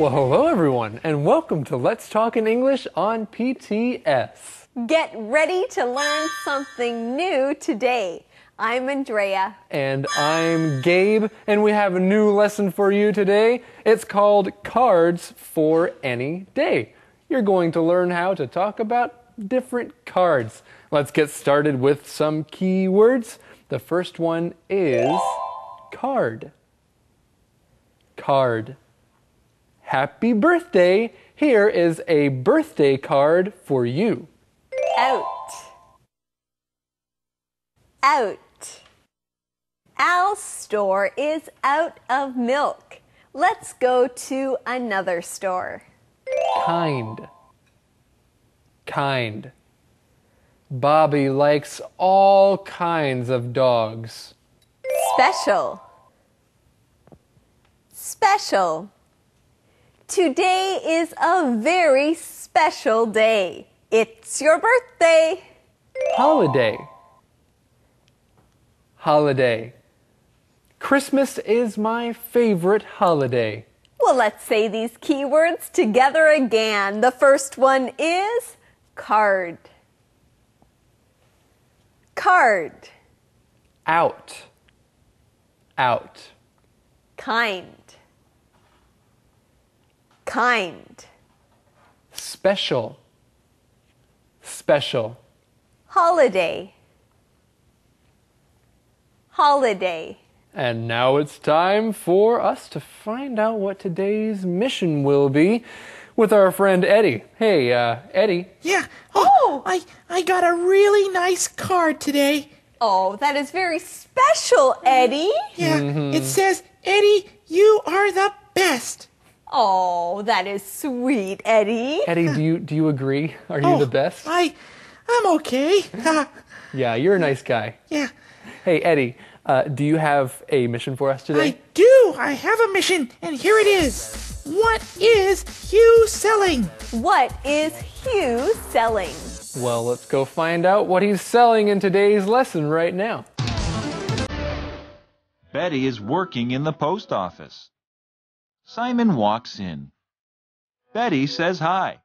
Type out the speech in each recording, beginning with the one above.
Well, hello everyone, and welcome to Let's Talk in English on PTS. Get ready to learn something new today. I'm Andrea. And I'm Gabe, and we have a new lesson for you today. It's called Cards for Any Day. You're going to learn how to talk about different cards. Let's get started with some key words. The first one is card. Card. Happy birthday! Here is a birthday card for you. Out. Out. Al's store is out of milk. Let's go to another store. Kind. Kind. Bobby likes all kinds of dogs. Special. Special. Today is a very special day. It's your birthday. Holiday. Holiday. Christmas is my favorite holiday. Well, let's say these keywords together again. The first one is card. Card. Out. Out. Kind. Kind. Special. Special. Holiday. Holiday. And now it's time for us to find out what today's mission will be with our friend Eddie. Hey, uh, Eddie. Yeah. Oh, I I got a really nice card today. Oh, that is very special, Eddie. Yeah. It says, "Eddie, you are the best." Oh, that is sweet, Eddie. Eddie, do you do you agree? Are you oh, the best? I I'm okay. Yeah, you're a nice guy. yeah. Hey, Eddie, uh, do you have a mission for us today? I do. I have a mission, and here it is. What is Hugh selling? What is Hugh selling? Well, let's go find out what he's selling in today's lesson right now. Betty is working in the post office. Simon walks in. Betty says hi.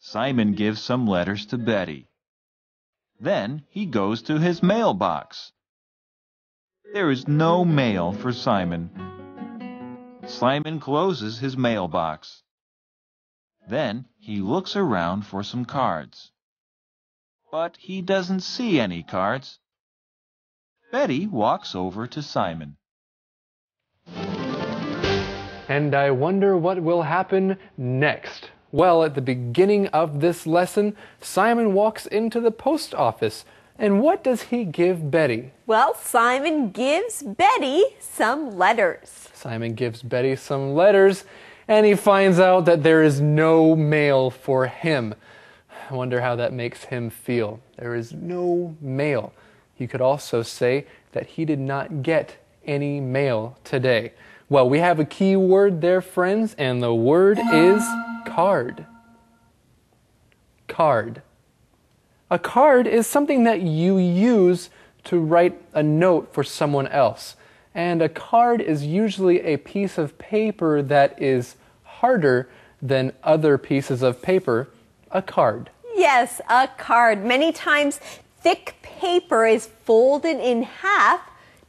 Simon gives some letters to Betty. Then he goes to his mailbox. There is no mail for Simon. Simon closes his mailbox. Then he looks around for some cards. But he doesn't see any cards. Betty walks over to Simon. And I wonder what will happen next. Well, at the beginning of this lesson, Simon walks into the post office. And what does he give Betty? Well, Simon gives Betty some letters. Simon gives Betty some letters, and he finds out that there is no mail for him. I wonder how that makes him feel. There is no mail. He could also say that he did not get any mail today. Well, we have a key word there, friends, and the word is card. Card. A card is something that you use to write a note for someone else. And a card is usually a piece of paper that is harder than other pieces of paper. A card. Yes, a card. Many times, thick paper is folded in half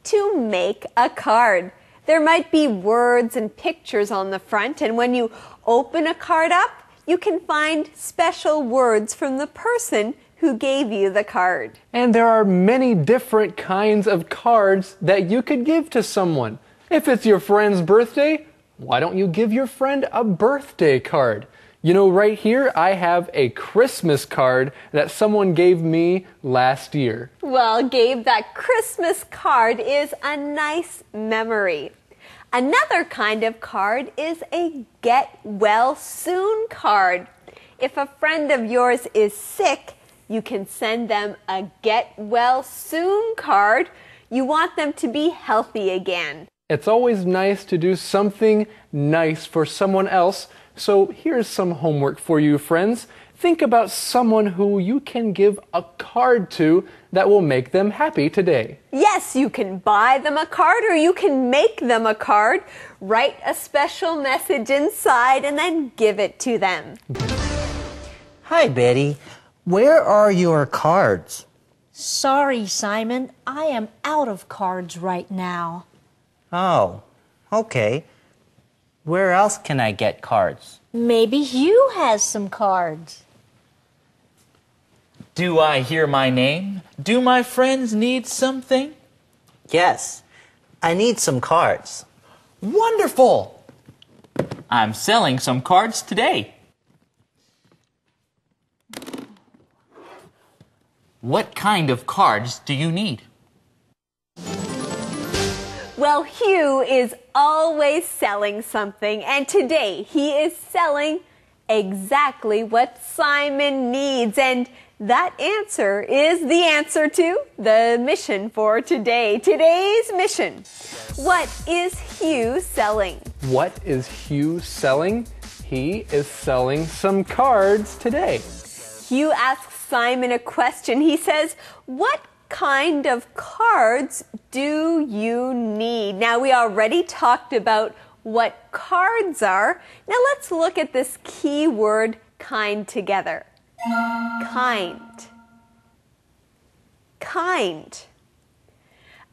to make a card. There might be words and pictures on the front, and when you open a card up, you can find special words from the person who gave you the card. And there are many different kinds of cards that you could give to someone. If it's your friend's birthday, why don't you give your friend a birthday card? You know, right here, I have a Christmas card that someone gave me last year. Well, Gabe, that Christmas card is a nice memory. Another kind of card is a get well soon card. If a friend of yours is sick, you can send them a get well soon card. You want them to be healthy again. It's always nice to do something nice for someone else. So here's some homework for you, friends. Think about someone who you can give a card to that will make them happy today. Yes, you can buy them a card or you can make them a card, write a special message inside, and then give it to them. Hi, Betty. Where are your cards? Sorry, Simon. I am out of cards right now. Oh, okay. Where else can I get cards? Maybe Hugh has some cards. Do I hear my name? Do my friends need something? Yes, I need some cards. Wonderful! I'm selling some cards today. What kind of cards do you need? Well, Hugh is always selling something, and today he is selling exactly what Simon needs. And that answer is the answer to the mission for today. Today's mission. What is Hugh selling? What is Hugh selling? He is selling some cards today. Hugh asks Simon a question. He says, What kind of cards do you need? Now, we already talked about what cards are. Now, let's look at this key word kind together. Kind. Kind.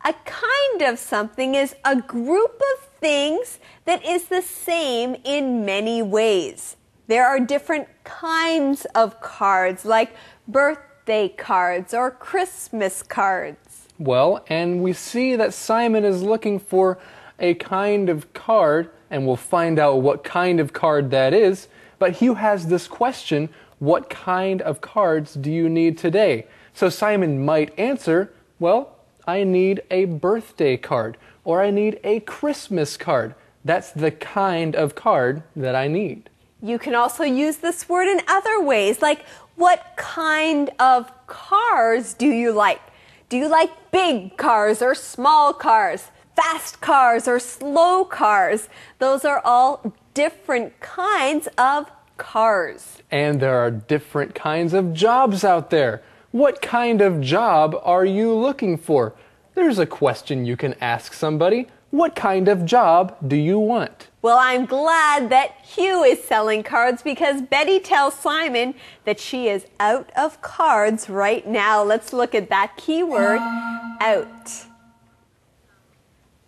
A kind of something is a group of things that is the same in many ways. There are different kinds of cards, like birthday cards or Christmas cards. Well, and we see that Simon is looking for a kind of card, and we'll find out what kind of card that is. But Hugh has this question What kind of cards do you need today? So Simon might answer, Well, I need a birthday card, or I need a Christmas card. That's the kind of card that I need. You can also use this word in other ways, like what kind of cars do you like? Do you like big cars or small cars? Fast cars or slow cars? Those are all different kinds of cars. And there are different kinds of jobs out there. What kind of job are you looking for? There's a question you can ask somebody. What kind of job do you want? Well, I'm glad that Hugh is selling cards because Betty tells Simon that she is out of cards right now. Let's look at that keyword out.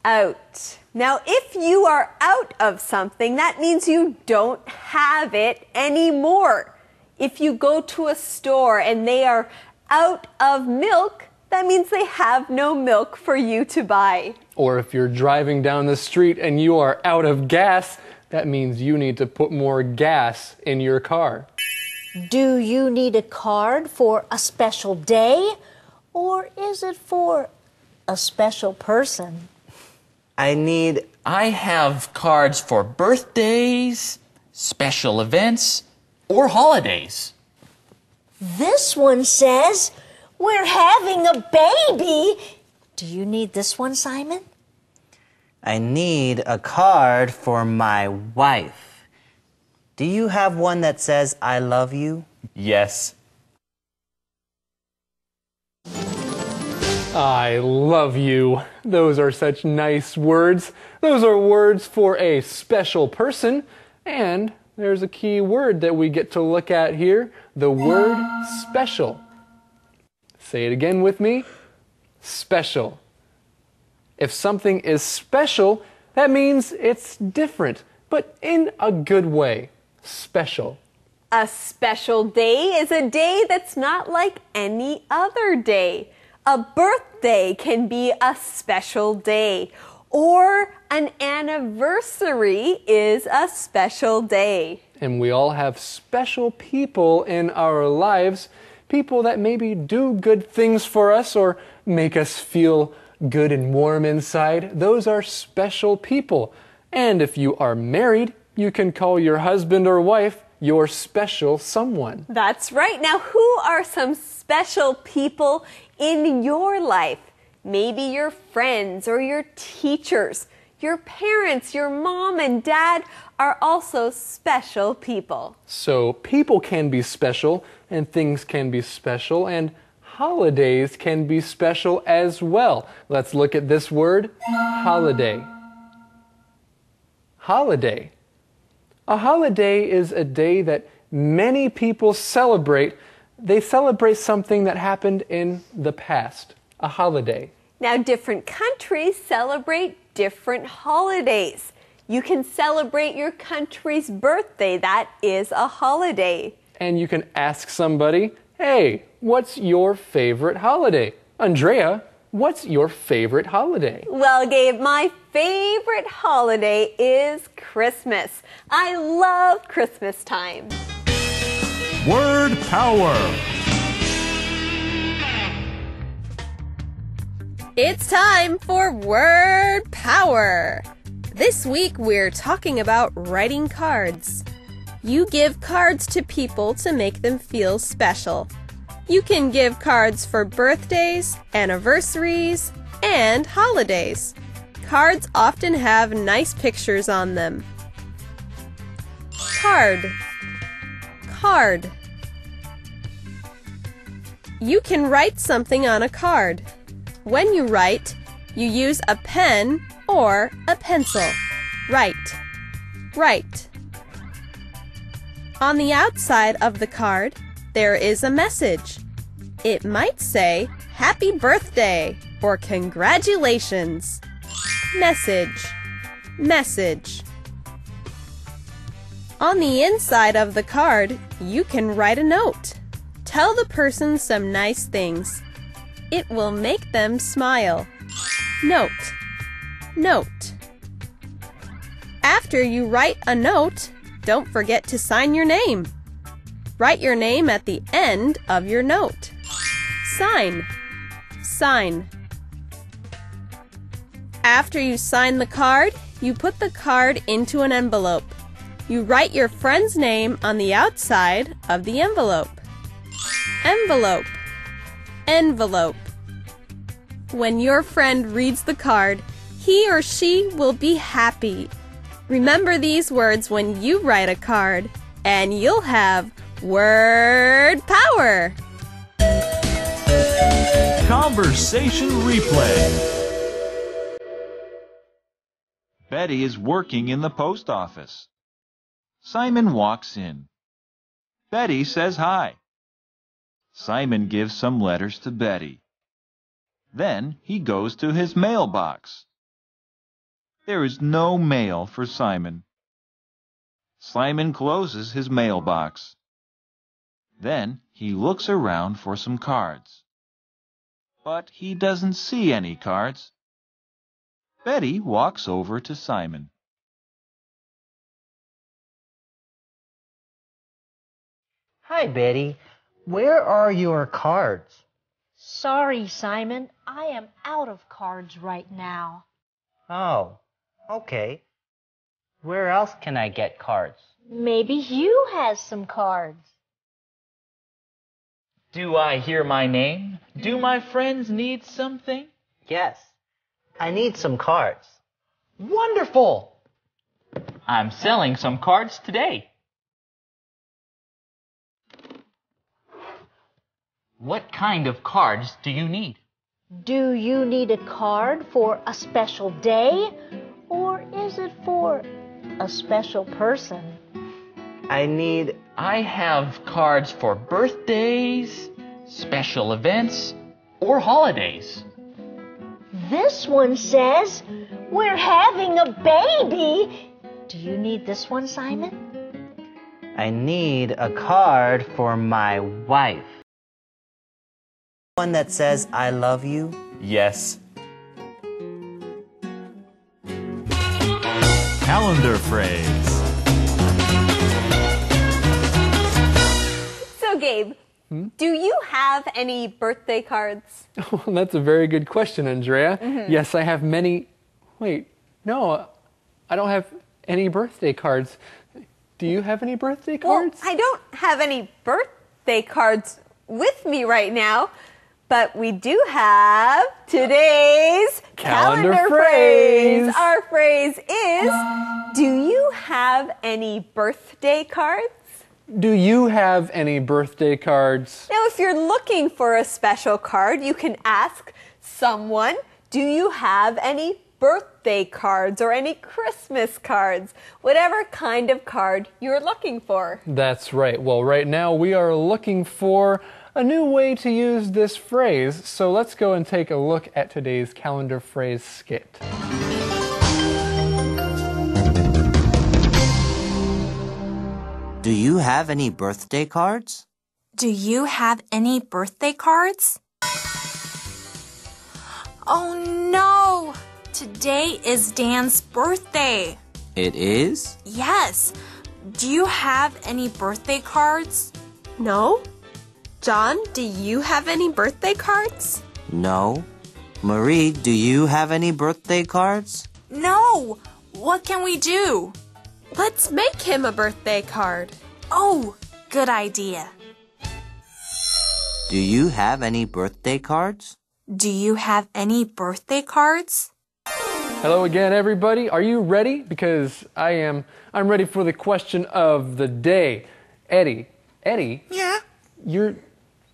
Out. Now, if you are out of something, that means you don't have it anymore. If you go to a store and they are out of milk, that means they have no milk for you to buy. Or if you're driving down the street and you are out of gas, that means you need to put more gas in your car. Do you need a card for a special day? Or is it for a special person? I need. I have cards for birthdays, special events, or holidays. This one says, We're having a baby. Do you need this one, Simon? I need a card for my wife. Do you have one that says I love you? Yes. I love you. Those are such nice words. Those are words for a special person. And there's a key word that we get to look at here the word special. Say it again with me special. If something is special, that means it's different, but in a good way. Special. A special day is a day that's not like any other day. A birthday can be a special day, or an anniversary is a special day. And we all have special people in our lives, people that maybe do good things for us or make us feel good and warm inside. Those are special people. And if you are married, you can call your husband or wife your special someone. That's right. Now, who are some special people in your life? Maybe your friends or your teachers, Your parents, your mom and dad are also special people. So people can be special, and things can be special, and holidays can be special as well. Let's look at this word holiday. Holiday. A holiday is a day that many people celebrate. They celebrate something that happened in the past. A holiday. Now, different countries celebrate different holidays. You can celebrate your country's birthday. That is a holiday. And you can ask somebody, hey, what's your favorite holiday? Andrea, what's your favorite holiday? Well, Gabe, my favorite holiday is Christmas. I love Christmas time. Word Power. It's time for Word Power. This week we're talking about writing cards. You give cards to people to make them feel special. You can give cards for birthdays, anniversaries, and holidays. Cards often have nice pictures on them. Card. Card. You can write something on a card. When you write, you use a pen or a pencil. Write. Write. On the outside of the card, there is a message. It might say, Happy Birthday or Congratulations. Message. Message. On the inside of the card, you can write a note. Tell the person some nice things. It will make them smile. Note. Note. After you write a note, don't forget to sign your name. Write your name at the end of your note. Sign. Sign. After you sign the card, you put the card into an envelope. You write your friend's name on the outside of the envelope. Envelope. Envelope. When your friend reads the card, he or she will be happy. Remember these words when you write a card, and you'll have word power. Conversation replay. Betty is working in the post office. Simon walks in. Betty says hi. Simon gives some letters to Betty. Then he goes to his mailbox. There is no mail for Simon. Simon closes his mailbox. Then he looks around for some cards. But he doesn't see any cards. Betty walks over to Simon. Hi, Betty. Where are your cards? Sorry, Simon. I am out of cards right now. Oh, okay. Where else can I get cards? Maybe Hugh has some cards. Do I hear my name? Do my friends need something? Yes. I need some cards. Wonderful! I'm selling some cards today. What kind of cards do you need? Do you need a card for a special day? Or is it for a special person? I need. I have cards for birthdays, special events, or holidays. This one says, We're having a baby. Do you need this one, Simon? I need a card for my wife. One that says I love you. Yes. Calendar phrase. Gabe, do you have any birthday cards? Well, that's a very good question, Andrea. Mm-hmm. Yes, I have many. Wait, no, I don't have any birthday cards. Do you have any birthday cards? Well, I don't have any birthday cards with me right now, But we do have today's Calendar calendar, phrase. phrase. Our phrase is Do you have any birthday cards? Do you have any birthday cards? Now, if you're looking for a special card, you can ask someone, Do you have any birthday cards or any Christmas cards? Whatever kind of card you're looking for. That's right. Well, right now we are looking for a new way to use this phrase. So let's go and take a look at today's calendar phrase skit. Do you have any birthday cards? Do you have any birthday cards? Oh no! Today is Dan's birthday. It is? Yes. Do you have any birthday cards? No? John, do you have any birthday cards? No. Marie, do you have any birthday cards? No! What can we do? Let's make him a birthday card. Oh, good idea. Do you have any birthday cards? Do you have any birthday cards? Hello again, everybody. Are you ready? Because I am. I'm ready for the question of the day. Eddie, Eddie, Yeah? you're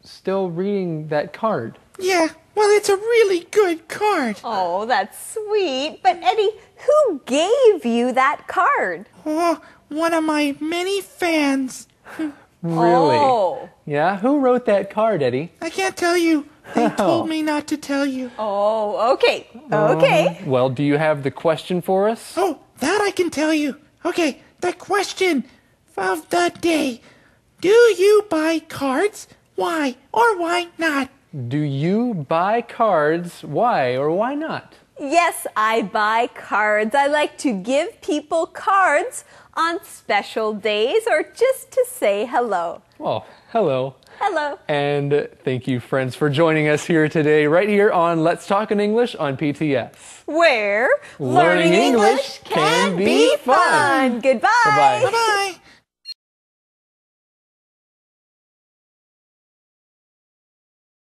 still reading that card. Yeah. Well, it's a really good card. Oh, that's sweet. But Eddie, who gave you that card? Oh, one of my many fans. Really? Oh. Yeah? Who wrote that card, Eddie? I can't tell you. They oh. told me not to tell you. Oh, okay. Um, okay. Well, do you have the question for us? Oh, that I can tell you. Okay, the question of the day. Do you buy cards? Why or why not? Do you buy cards? Why or why not? Yes, I buy cards. I like to give people cards on special days or just to say hello. Well, hello. Hello. And thank you, friends, for joining us here today, right here on Let's Talk in English on PTS. Where Learning English can be fun. Goodbye. Bye-bye. Bye.